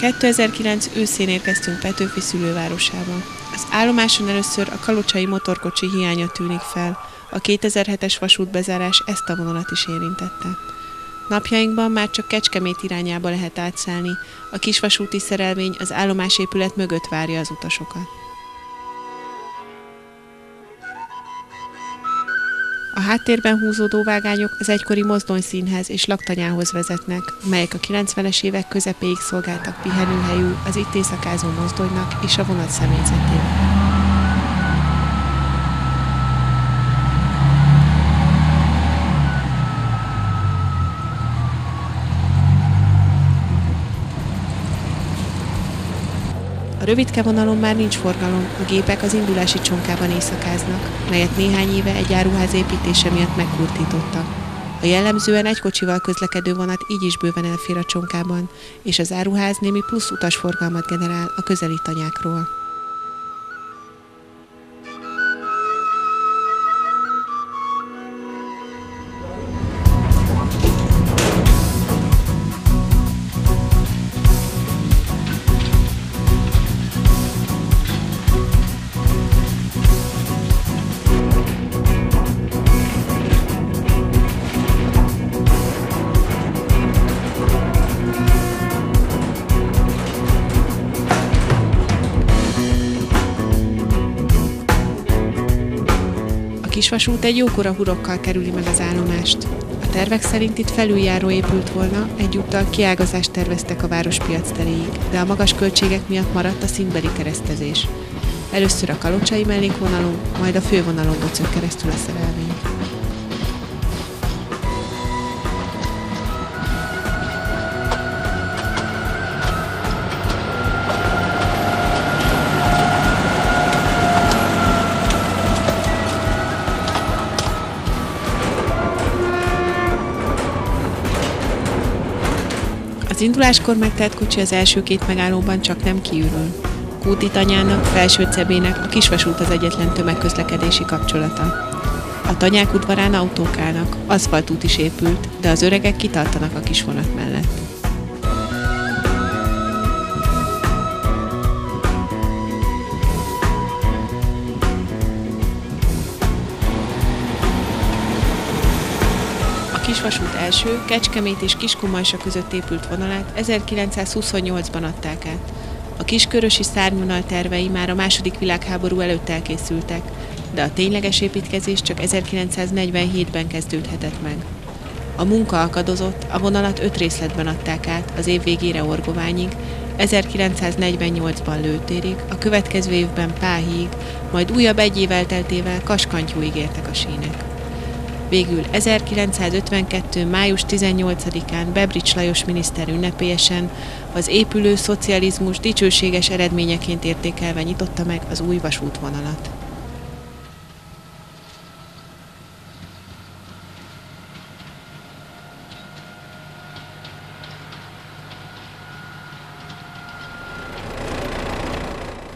...2009 őszén érkeztünk Petőfi szülővárosába. Az állomáson először a kalocsai motorkocsi hiánya tűnik fel. A 2007-es vasútbezárás ezt a vonalat is érintette. Napjainkban már csak Kecskemét irányába lehet átszállni, a kisvasúti szerelvény az állomásépület mögött várja az utasokat. A háttérben húzódó vágányok az egykori mozdonyszínhez és laktanyához vezetnek, melyek a 90-es évek közepéig szolgáltak pihenőhelyű az itt éjszakázó mozdonynak és a vonat személyzetének. A rövidke vonalon már nincs forgalom, a gépek az indulási csonkában éjszakáznak, melyet néhány éve egy áruház építése miatt megkurtítottak. A jellemzően egy kocsival közlekedő vonat így is bőven elfér a csonkában, és az áruház némi plusz utasforgalmat generál a közeli tanyákról. Kisvasút egy jókora hurokkal kerüli meg az állomást. A tervek szerint itt felüljáró épült volna, egyúttal kiágazást terveztek a várospiac teréig, de a magas költségek miatt maradt a színbeli keresztezés. Először a kalocsai mellékvonalon, majd a fővonalon bocog keresztül a szerelvény. Induláskor megtelt kocsi az első két megállóban csak nem kiürül. Kúti tanyának, felső cebének a kisvasút az egyetlen tömegközlekedési kapcsolata. A tanyák udvarán autók állnak, aszfaltút is épült, de az öregek kitartanak a kisvonat mellett. Kisvasút első, Kecskemét és Kiskumajsa között épült vonalát 1928-ban adták át. A kiskörösi szárnyvonal tervei már a második világháború előtt elkészültek, de a tényleges építkezés csak 1947-ben kezdődhetett meg. A munka akadozott, a vonalat öt részletben adták át, az év végére Orgoványig, 1948-ban Lőtérig, a következő évben Páhíig, majd újabb egy év elteltével Kaskantyúig értek a sínek. Végül 1952. május 18-án Bebrics Lajos miniszter ünnepélyesen az épülő szocializmus dicsőséges eredményeként értékelve nyitotta meg az új vasútvonalat.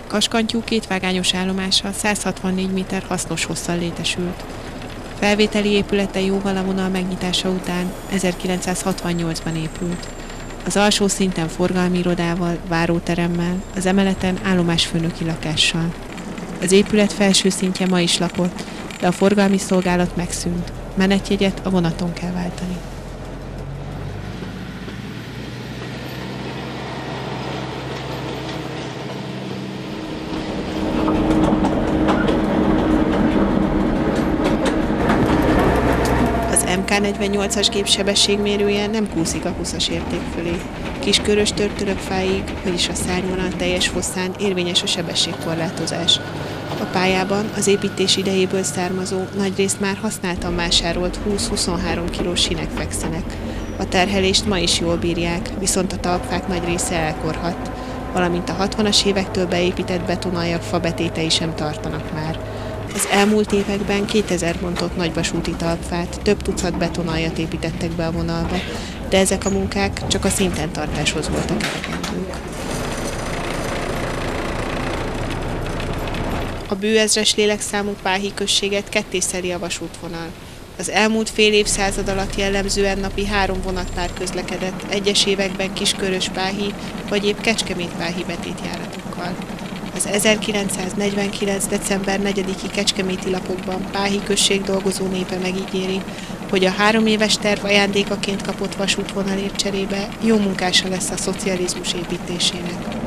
Kaskantyú kétvágányos állomása 164 méter hasznos hosszal létesült. Felvételi épülete jóval a vonal megnyitása után 1968-ban épült. Az alsó szinten forgalmi irodával, váróteremmel, az emeleten állomásfőnöki lakással. Az épület felső szintje ma is lakott, de a forgalmi szolgálat megszűnt. Menetjegyet a vonaton kell váltani. MK48-as gép sebességmérője nem kúszik a 20-as érték fölé. Kiskörös törtörökfáig, vagyis a szárnyvonal teljes hosszán érvényes a sebességkorlátozás. A pályában az építés idejéből származó, nagyrészt már használtan vásárolt 20-23 kilós sinek fekszenek. A terhelést ma is jól bírják, viszont a talpfák nagy része elkorhat, valamint a 60-as évektől beépített betonaljak fabetétei sem tartanak már. Az elmúlt években 2000 bontott nagyvasúti talpfát, több tucat betonaljat építettek be a vonalba, de ezek a munkák csak a szinten tartáshoz voltak elegendők. A bőezres lélekszámú Páhi községet kettészeli a vasútvonal. Az elmúlt fél évszázad alatt jellemzően napi három vonatpár közlekedett, egyes években kiskörös páhi vagy épp kecskemét-páhi betétjáratokkal. Az 1949. december 4-i kecskeméti lapokban Páhi község dolgozó népe megígéri, hogy a három éves terv ajándékaként kapott vasútvonalért cserébe jó munkása lesz a szocializmus építésének.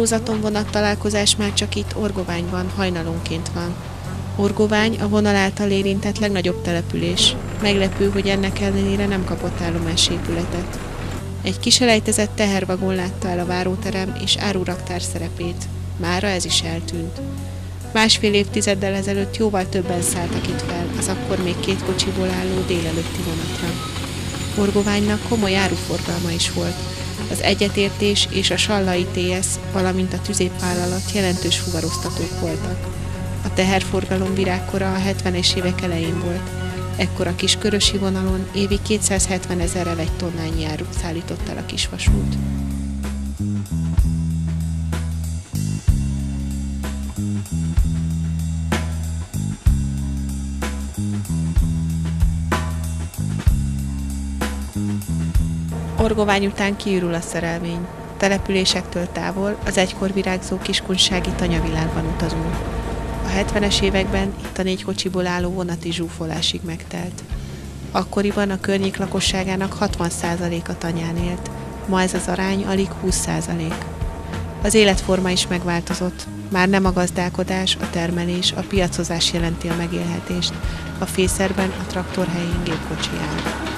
Hálózaton vonat találkozás már csak itt Orgoványban hajnalonként van. Orgovány a vonal által érintett legnagyobb település. Meglepő, hogy ennek ellenére nem kapott állomásépületet. Egy kiselejtezett tehervagon látta el a váróterem és áruraktár szerepét. Mára ez is eltűnt. Másfél évtizeddel ezelőtt jóval többen szálltak itt fel, az akkor még két kocsiból álló délelőtti vonatra. Orgoványnak komoly áruforgalma is volt, az egyetértés és a Sallai TS, valamint a tüzépvállalat jelentős fuvaroztatók voltak. A teherforgalom virágkora a 70-es évek elején volt. Ekkor a kiskörösi vonalon évi 270 ezerrel egy tonnányi árut szállított el a kisvasút. Orgovány után kiürül a szerelmény. Településektől távol, az egykor virágzó kiskunsági tanyavilágban utazunk. A 70-es években itt a négy kocsiból álló vonati zsúfolásig megtelt. Akkoriban a környék lakosságának 60%-a tanyán élt, ma ez az arány alig 20%. Az életforma is megváltozott, már nem a gazdálkodás, a termelés, a piacozás jelenti a megélhetést, a fészerben a traktor helyén gépkocsi áll.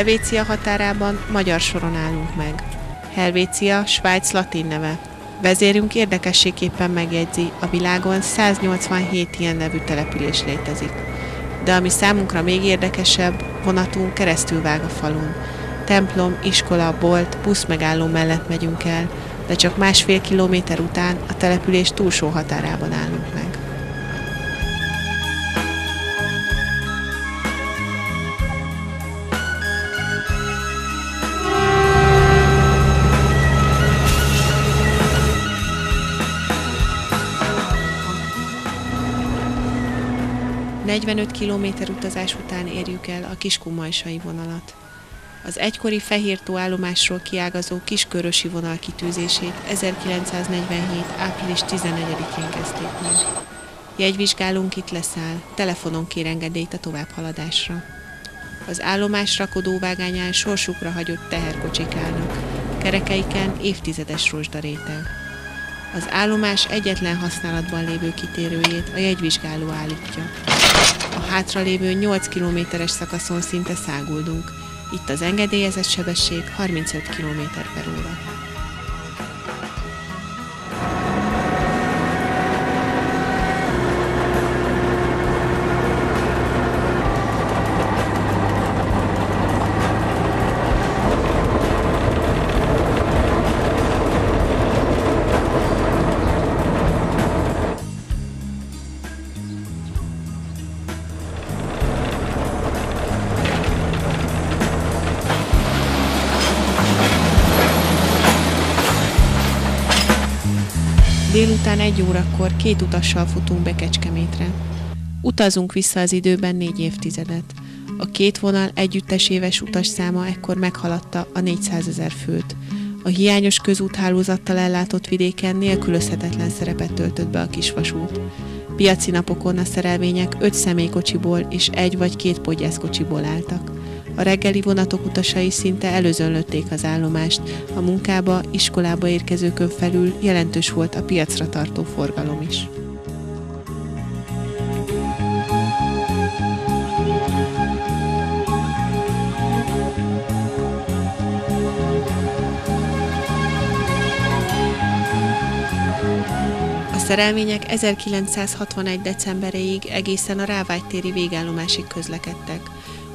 Helvécia határában magyar soron állunk meg. Helvécia, Svájc latin neve. Vezérünk érdekességképpen megjegyzi, a világon 187 ilyen nevű település létezik. De ami számunkra még érdekesebb, vonatunk keresztül vág a falun. Templom, iskola, bolt, buszmegálló mellett megyünk el, de csak másfél kilométer után a település túlsó határában állunk meg. Negyvenöt kilométer utazás után érjük el a Kiskumajsai vonalat. Az egykori Fehértó állomásról kiágazó kiskörösi vonal kitűzését 1947. április 14-én kezdték meg. Jegyvizsgálónk itt leszáll, telefonon kér engedélyt a továbbhaladásra. Az állomás rakodóvágányán sorsukra hagyott teherkocsik állnak, kerekeiken évtizedes rozsdaréteg. Az állomás egyetlen használatban lévő kitérőjét a jegyvizsgáló állítja. A hátralévő 8 kilométeres szakaszon szinte száguldunk, itt az engedélyezett sebesség 35 km per óra. Délután egy órakor két utassal futunk be Kecskemétre. Utazunk vissza az időben négy évtizedet. A két vonal együtteséves utasszáma ekkor meghaladta a 400 ezer főt. A hiányos közúthálózattal ellátott vidéken nélkülözhetetlen szerepet töltött be a kisvasút. Piaci napokon a szerelvények öt személykocsiból és egy vagy két podgyászkocsiból álltak. A reggeli vonatok utasai szinte előzönlötték az állomást, a munkába, iskolába érkezőkön felül jelentős volt a piacra tartó forgalom is. A szerelvények 1961. decemberéig egészen a Rávágytéri végállomásig közlekedtek.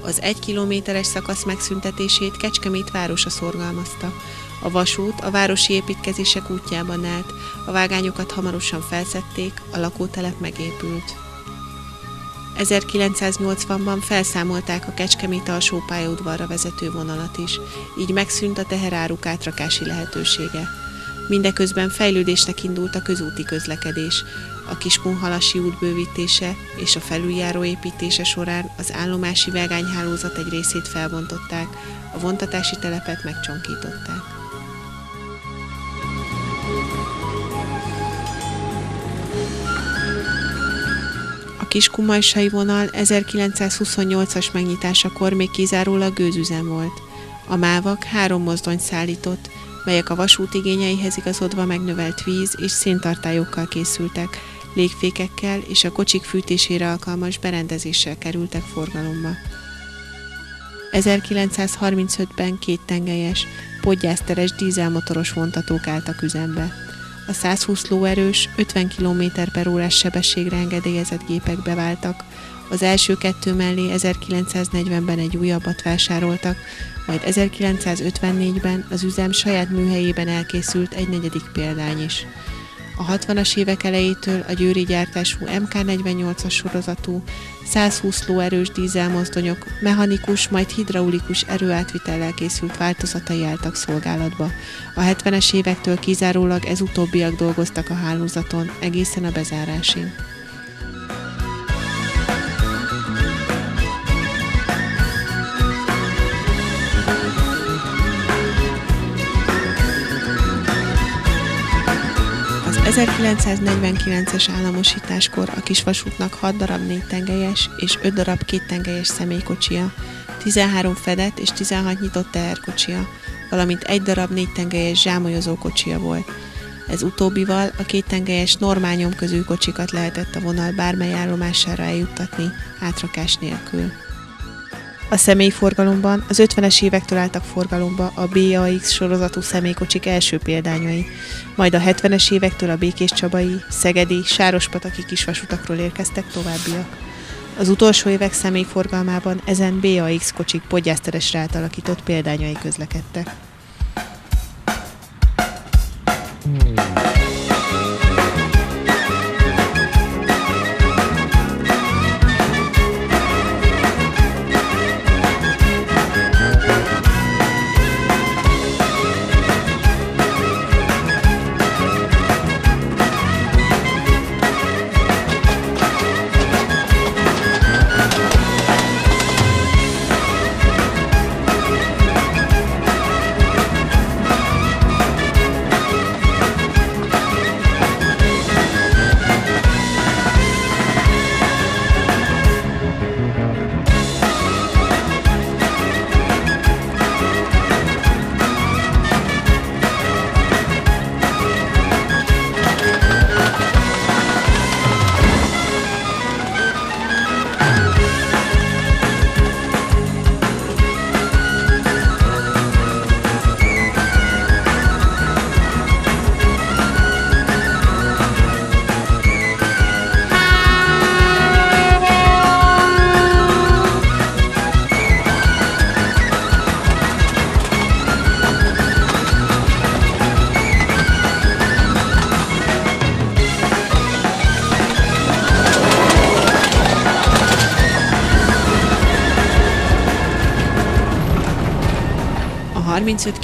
Az egy kilométeres szakasz megszüntetését Kecskemét városa szorgalmazta. A vasút a városi építkezések útjában állt, a vágányokat hamarosan felszették, a lakótelep megépült. 1980-ban felszámolták a Kecskemét alsó pályaudvarra vezető vonalat is, így megszűnt a teheráruk átrakási lehetősége. Mindeközben fejlődésnek indult a közúti közlekedés. A Kiskunhalasi út bővítése és a felüljáró építése során az állomási vágányhálózat egy részét felbontották, a vontatási telepet megcsonkították. Kiskumajsai vonal 1928-as megnyitásakor még kizárólag gőzüzem volt. A mávak három mozdony szállított, melyek a vasút igényeihez igazodva megnövelt víz és széntartályokkal készültek, légfékekkel és a kocsik fűtésére alkalmas berendezéssel kerültek forgalomba. 1935-ben két tengelyes, podgyászteres dízelmotoros vontatók álltak üzembe. A 120 lóerős, 50 km per órás sebességre engedélyezett gépek beváltak, az első kettő mellé 1940-ben egy újabbat vásároltak, majd 1954-ben az üzem saját műhelyében elkészült egy negyedik példány is. A 60-as évek elejétől a győri gyártású MK48-as sorozatú 120 lóerős dízelmozdonyok mechanikus, majd hidraulikus erőátvitellel készült változatai álltak szolgálatba. A 70-es évektől kizárólag ez utóbbiak dolgoztak a hálózaton egészen a bezárásig. 1949-es államosításkor a kisvasútnak 6 darab négy tengelyes és 5 darab két tengelyes személykocsia, 13 fedett és 16 nyitott teherkocsia, valamint egy darab négy tengelyes zsámolyozó kocsia volt. Ez utóbbival a két tengelyes normál nyomközű kocsikat lehetett a vonal bármely állomására eljuttatni, átrakás nélkül. A személyforgalomban az 50-es évektől álltak forgalomba a BAX sorozatú személykocsik első példányai, majd a 70-es évektől a Békés Csabai, Szegedi, Sárospataki kisvasutakról érkeztek továbbiak. Az utolsó évek személyforgalmában ezen BAX kocsik podgyászteresre átalakított példányai közlekedtek. A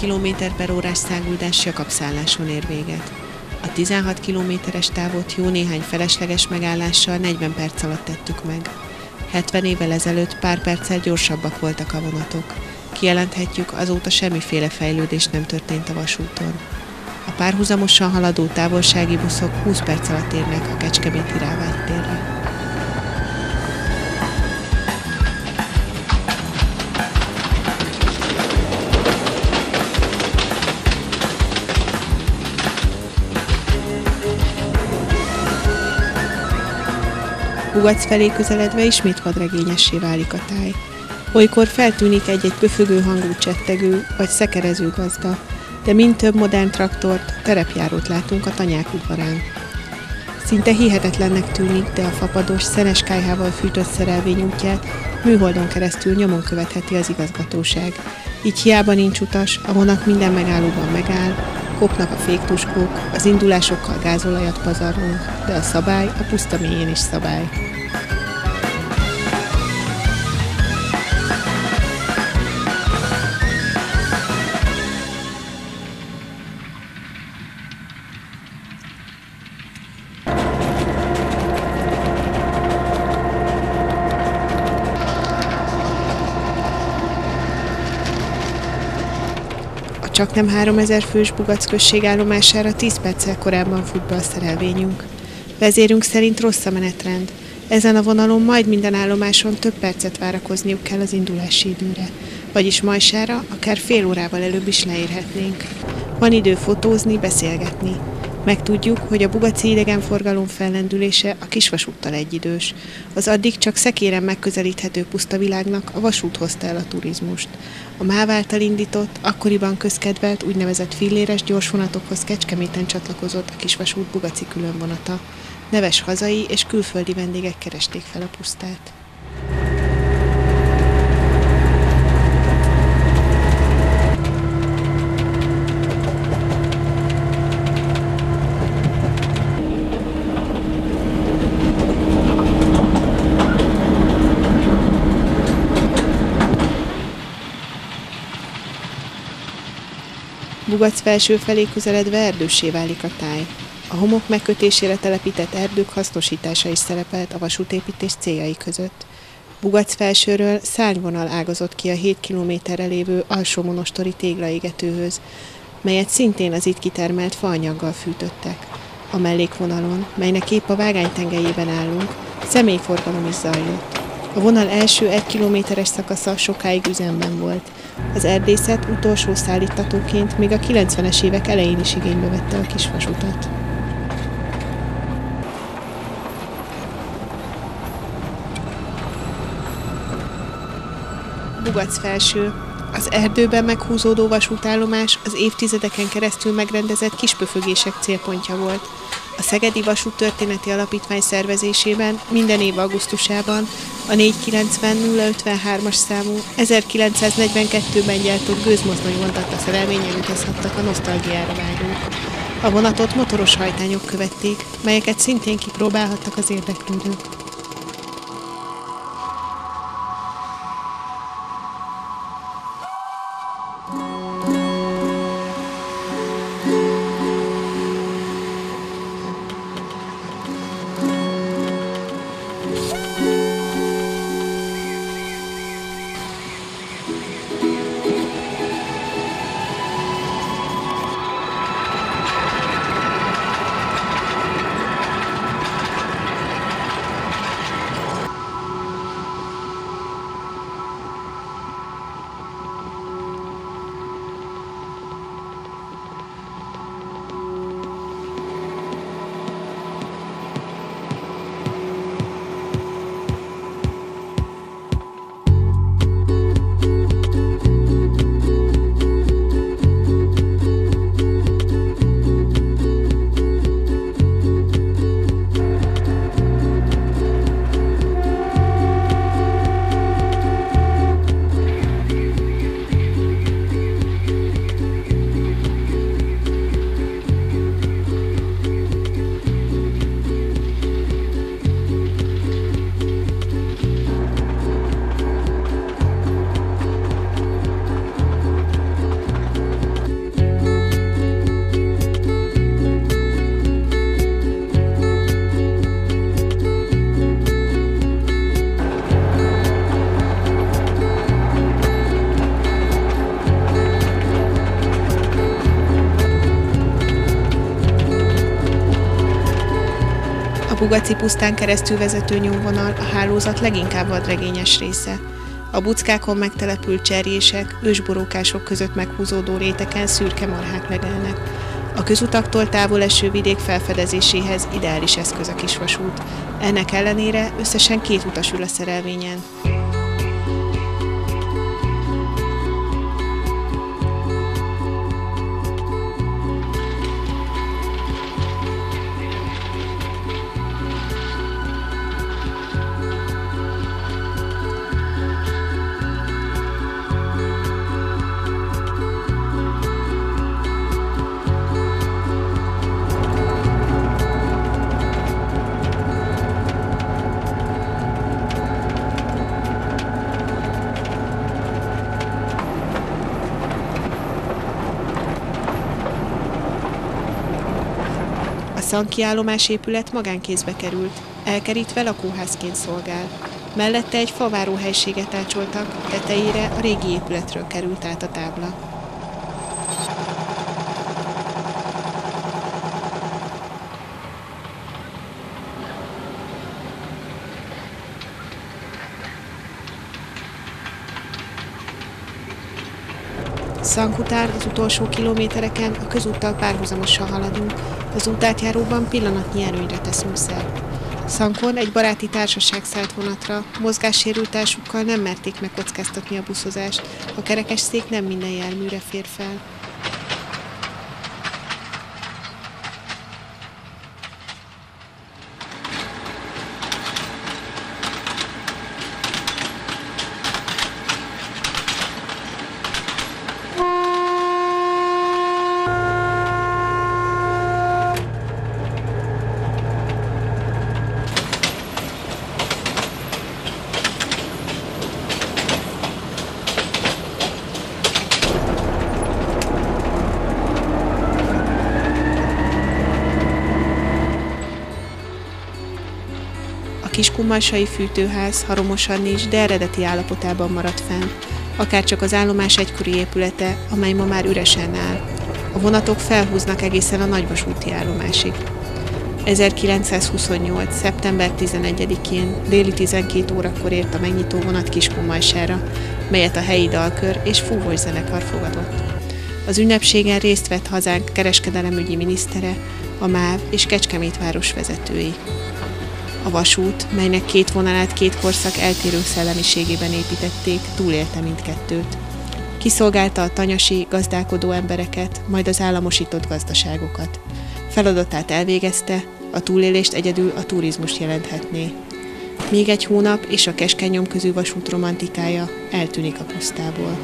km per órás száguldás Jakab-szálláson ér véget. A 16 kilométeres távot jó néhány felesleges megállással 40 perc alatt tettük meg. 70 évvel ezelőtt pár perccel gyorsabbak voltak a vonatok. Kijelenthetjük, azóta semmiféle fejlődés nem történt a vasúton. A párhuzamosan haladó távolsági buszok 20 perc alatt érnek a Kecskeméti Rávágytérre. Hugac felé közeledve ismét vadregényessé válik a táj. Olykor feltűnik egy-egy pöfögő hangú csettegő vagy szekerező gazda, de mind több modern traktort, terepjárót látunk a tanyák udvarán. Szinte hihetetlennek tűnik, de a fapados, szenes kájhával fűtött szerelvény útját műholdon keresztül nyomon követheti az igazgatóság. Így hiába nincs utas, a vonat minden megállóban megáll, kopnak a féktuskók, az indulásokkal gázolajat pazarlunk, de a szabály a puszta mélyén is szabály. Csak nem 3000 fős Bugac község állomására 10 perccel korábban fut be a szerelvényünk. Vezérünk szerint rossz a menetrend. Ezen a vonalon majd minden állomáson több percet várakozniuk kell az indulási időre. Vagyis Majsára akár fél órával előbb is leérhetnénk. Van idő fotózni, beszélgetni. Megtudjuk, hogy a bugaci idegenforgalom fellendülése a kisvasúttal egyidős. Az addig csak szekéren megközelíthető puszta világnak a vasút hozta el a turizmust. A MÁV által indított, akkoriban közkedvelt úgynevezett filléres gyorsvonatokhoz Kecskeméten csatlakozott a kisvasút bugaci különvonata. Neves hazai és külföldi vendégek keresték fel a pusztát. Bugac felső felé közeledve erdőssé válik a táj. A homok megkötésére telepített erdők hasznosítása is szerepelt a vasútépítés céljai között. Bugac felsőről szárnyvonal ágazott ki a 7 kilométerre lévő alsó monostori téglaégetőhöz, melyet szintén az itt kitermelt faanyaggal fűtöttek. A mellékvonalon, melynek épp a vágány tengelyében állunk, személyforgalom is zajlott. A vonal első egy kilométeres szakasza sokáig üzemben volt. Az erdészet utolsó szállítatóként még a 90-es évek elején is igénybe vette a kisvasutat. Bugac felső. Az erdőben meghúzódó vasútállomás az évtizedeken keresztül megrendezett kispöfögések célpontja volt. A Szegedi Vasút Történeti Alapítvány szervezésében minden év augusztusában a 490-053-as számú 1942-ben gyártott gőzmozdony vontatta szerelményen utazhattak a nosztalgiára vágyók. A vonatot motoros hajtányok követték, melyeket szintén kipróbálhattak az érdeklődők. Bugaci pusztán keresztül vezető nyomvonal a hálózat leginkább vadregényes része. A buckákon megtelepült cserjések, ősborókások között meghúzódó réteken szürke marhák legelnek. A közutaktól távol eső vidék felfedezéséhez ideális eszköz a kisvasút. Ennek ellenére összesen két utas ül a szerelvényen. Szanki állomás épület magánkézbe került, elkerítve lakóházként szolgál. Mellette egy faváró helységet ácsoltak, tetejére a régi épületről került át a tábla. Szankutár az utolsó kilométereken a közúttal párhuzamosan haladunk, az útátjáróban pillanatnyi erőnyre teszünk szert. Szankon egy baráti társaság szállt vonatra, mozgássérültásukkal nem merték megkockáztatni a buszozást, a kerekes szék nem minden járműre fér fel. Kiskumasai fűtőház haromosan is, de eredeti állapotában maradt fenn, akár csak az állomás egykori épülete, amely ma már üresen áll. A vonatok felhúznak egészen a nagyvasúti állomásig. 1928. szeptember 11-én déli 12 órakor ért a megnyitó vonat Kiskunmajsára, melyet a helyi dalkör és fúvós zenekar fogadott. Az ünnepségen részt vett hazánk kereskedelemügyi minisztere, a MÁV és Kecskemét város vezetői. A vasút, melynek két vonalát két korszak eltérő szellemiségében építették, túlélte mindkettőt. Kiszolgálta a tanyasi, gazdálkodó embereket, majd az államosított gazdaságokat. Feladatát elvégezte, a túlélést egyedül a turizmus jelenthetné. Még egy hónap, és a keskeny nyomközű vasút romantikája eltűnik a pusztából.